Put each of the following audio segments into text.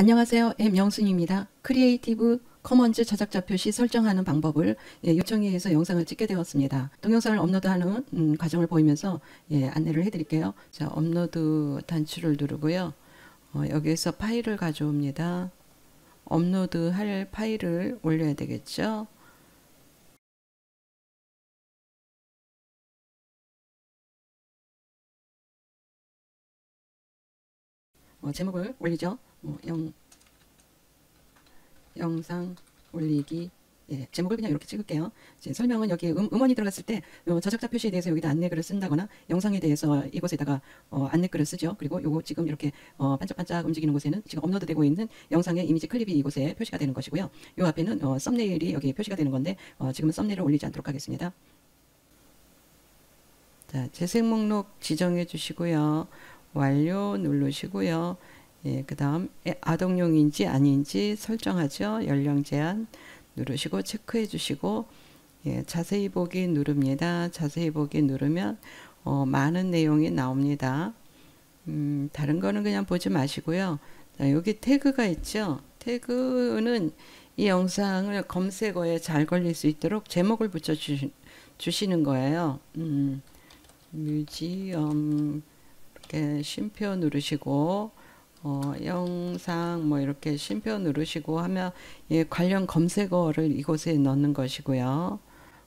안녕하세요. M영순입니다. Creative Commons 저작자 표시 설정하는 방법을 예, 요청에 의해서 영상을 찍게 되었습니다. 동영상을 업로드하는 음, 과정을 보이면서 예, 안내를 해드릴게요. 자, 업로드 단추를 누르고요. 어, 여기에서 파일을 가져옵니다. 업로드할 파일을 올려야 되겠죠. 어, 제목을 올리죠. 어, 영, 영상 올리기 예, 제목을 그냥 이렇게 찍을게요. 설명은 여기 음, 음원이 들어갔을 때 어, 저작자 표시에 대해서 여기다 안내글을 쓴다거나 영상에 대해서 이곳에다가 어, 안내글을 쓰죠. 그리고 요거 지금 이렇게 어, 반짝반짝 움직이는 곳에는 지금 업로드되고 있는 영상의 이미지 클립이 이곳에 표시가 되는 것이고요. 요 앞에는 어, 썸네일이 여기 표시가 되는 건데 어, 지금은 썸네일을 올리지 않도록 하겠습니다. 자, 재생 목록 지정해 주시고요. 완료 누르시고요. 예, 그 다음 아동용인지 아닌지 설정하죠. 연령 제한 누르시고 체크해 주시고 예, 자세히 보기 누릅니다. 자세히 보기 누르면 어, 많은 내용이 나옵니다. 음, 다른 거는 그냥 보지 마시고요. 자, 여기 태그가 있죠. 태그는 이 영상을 검색어에 잘 걸릴 수 있도록 제목을 붙여 주시, 주시는 거예요. 음, 뮤지엄 이렇게 쉼표 누르시고 어, 영상 뭐 이렇게 쉼표 누르시고 하면 예, 관련 검색어를 이곳에 넣는 것이고요.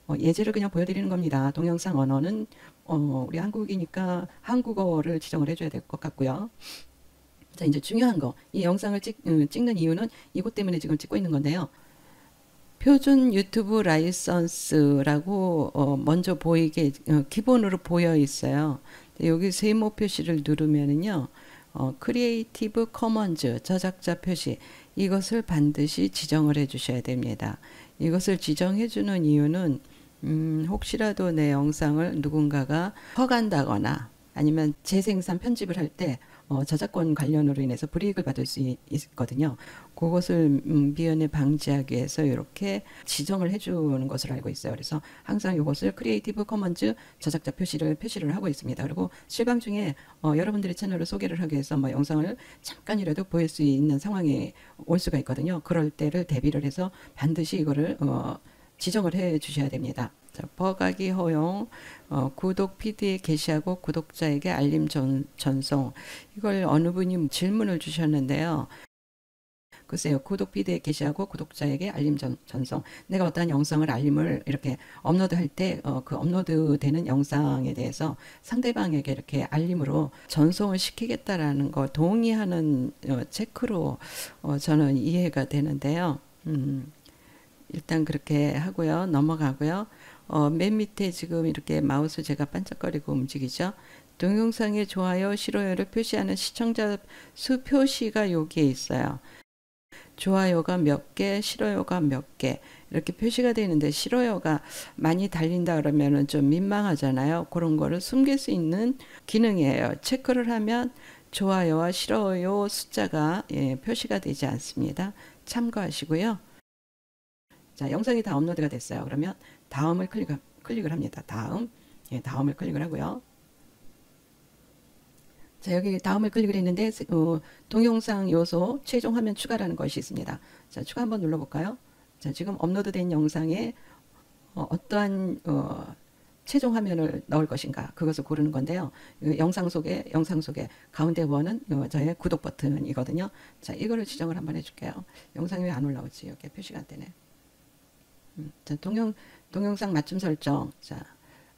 어, 예제를 그냥 보여드리는 겁니다. 동영상 언어는 어, 우리 한국이니까 한국어를 지정을 해줘야 될 것 같고요. 자 이제 중요한 거 이 영상을 찍, 음, 찍는 이유는 이것 때문에 지금 찍고 있는 건데요. 표준 유튜브 라이선스라고 어, 먼저 보이게 어, 기본으로 보여 있어요. 여기 세모 표시를 누르면은요. 어, Creative Commons 저작자 표시 이것을 반드시 지정을 해 주셔야 됩니다. 이것을 지정해 주는 이유는 음, 혹시라도 내 영상을 누군가가 퍼간다거나 아니면 재생산 편집을 할때 어, 저작권 관련으로 인해서 불이익을 받을 수 있거든요. 그것을 음, 미연에 방지하기 위해서 이렇게 지정을 해주는 것을 알고 있어요. 그래서 항상 이것을 Creative Commons 저작자 표시를 표시를 하고 있습니다. 그리고 실방 중에 어, 여러분들의 채널을 소개를 하기 위해서 뭐 영상을 잠깐이라도 보일 수 있는 상황이 올 수가 있거든요. 그럴 때를 대비를 해서 반드시 이거를 어, 지정을 해 주셔야 됩니다. 자, 퍼가기 허용, 어, 구독 피드에 게시하고 구독자에게 알림 전, 전송. 이걸 어느 분이 질문을 주셨는데요. 글쎄요, 구독 피드에 게시하고 구독자에게 알림 전, 송 내가 어떤 영상을 알림을 이렇게 업로드 할 때, 어, 그 업로드 되는 영상에 대해서 상대방에게 이렇게 알림으로 전송을 시키겠다라는 거 동의하는 어, 체크로 어, 저는 이해가 되는데요. 음, 일단 그렇게 하고요. 넘어가고요. 어, 맨 밑에 지금 이렇게 마우스 제가 반짝거리고 움직이죠. 동영상에 좋아요, 싫어요를 표시하는 시청자 수 표시가 여기에 있어요. 좋아요가 몇 개, 싫어요가 몇 개, 이렇게 표시가 되는데 싫어요가 많이 달린다 그러면은 좀 민망하잖아요. 그런 거를 숨길 수 있는 기능이에요. 체크를 하면 좋아요와 싫어요 숫자가 예, 표시가 되지 않습니다. 참고하시고요. 자, 영상이 다 업로드가 됐어요. 그러면 다음을 클릭, 클릭을 합니다. 다음. 예, 다음을 클릭을 하고요. 자, 여기 다음을 클릭을 했는데 어, 동영상 요소 최종 화면 추가라는 것이 있습니다. 자, 추가 한번 눌러볼까요? 자, 지금 업로드된 영상에 어, 어떠한 어, 최종 화면을 넣을 것인가 그것을 고르는 건데요. 영상 속에 영상 속에 가운데 원은 어, 저의 구독 버튼이거든요. 자, 이거를 지정을 한번 해줄게요. 영상이 왜 안 올라오지? 이렇게 표시가 안 되네. 음, 자, 동영, 동영상 맞춤 설정. 자,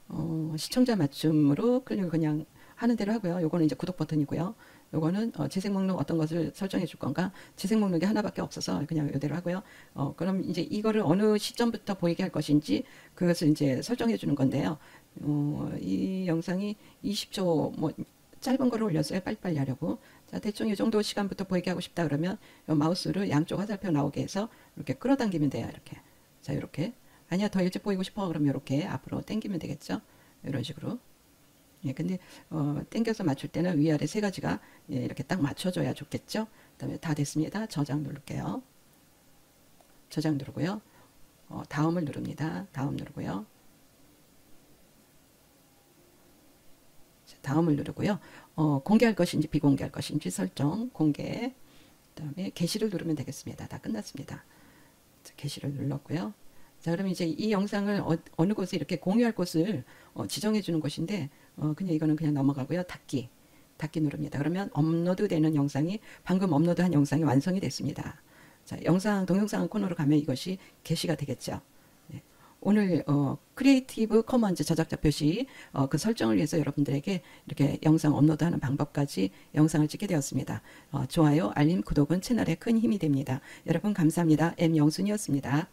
어, 시청자 맞춤으로 클릭을 그냥 하는 대로 하고요. 요거는 이제 구독 버튼이고요. 요거는 어, 재생 목록 어떤 것을 설정해 줄 건가? 재생 목록이 하나밖에 없어서 그냥 이대로 하고요. 어, 그럼 이제 이거를 어느 시점부터 보이게 할 것인지 그것을 이제 설정해 주는 건데요. 어, 이 영상이 20초 뭐 짧은 거를 올렸어요. 빨리빨리 하려고. 자, 대충 이 정도 시간부터 보이게 하고 싶다 그러면 마우스를 양쪽 화살표 나오게 해서 이렇게 끌어당기면 돼요. 이렇게. 자, 이렇게. 아니야, 더 일찍 보이고 싶어. 그러면 이렇게 앞으로 당기면 되겠죠. 이런 식으로. 예, 근데, 어, 당겨서 맞출 때는 위아래 세 가지가 예, 이렇게 딱 맞춰줘야 좋겠죠. 그 다음에 다 됐습니다. 저장 누를게요. 저장 누르고요. 어, 다음을 누릅니다. 다음 누르고요. 다음을 누르고요. 어, 공개할 것인지 비공개할 것인지 설정, 공개. 그 다음에 게시를 누르면 되겠습니다. 다 끝났습니다. 자, 게시를 눌렀고요. 자, 그러면 이제 이 영상을 어, 느 곳에 이렇게 공유할 곳을 어, 지정해 주는 것인데 어, 그냥 이거는 그냥 넘어가고요. 닫기. 닫기 누릅니다. 그러면 업로드 되는 영상이 방금 업로드한 영상이 완성이 됐습니다. 자, 영상 동영상 코너로 가면 이것이 게시가 되겠죠. 네. 오늘 어, Creative Commons 저작자 표시 어, 그 설정을 위해서 여러분들에게 이렇게 영상 업로드하는 방법까지 영상을 찍게 되었습니다. 어, 좋아요, 알림, 구독은 채널에 큰 힘이 됩니다. 여러분 감사합니다. M 영순이었습니다.